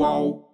whoa.